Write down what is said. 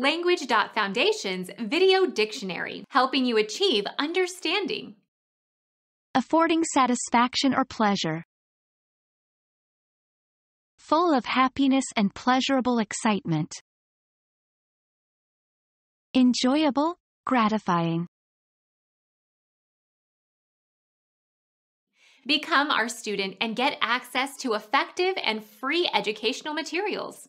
Language.Foundation's Video Dictionary, helping you achieve understanding. Affording satisfaction or pleasure. Full of happiness and pleasurable excitement. Enjoyable, gratifying. Become our student and get access to effective and free educational materials.